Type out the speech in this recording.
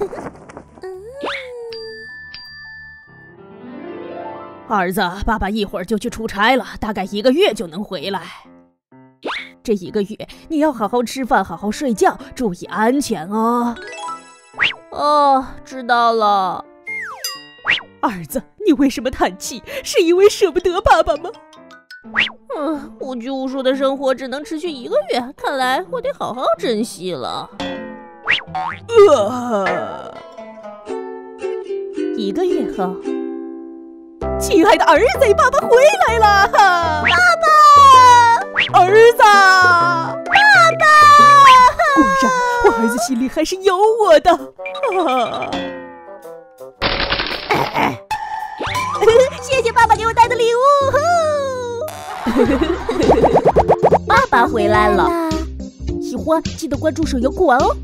儿子，爸爸一会儿就去出差了，大概一个月就能回来。这一个月你要好好吃饭，好好睡觉，注意安全哦。哦，知道了。儿子，你为什么叹气？是因为舍不得爸爸吗？嗯，无拘无束的生活只能持续一个月，看来我得好好珍惜了。呃，一个月后，亲爱的儿子，爸爸回来了！爸爸，儿子，爸爸，果然，我儿子心里还是有我的。啊，谢谢爸爸给我带的礼物。爸爸回来了，喜欢记得关注手游酷玩哦。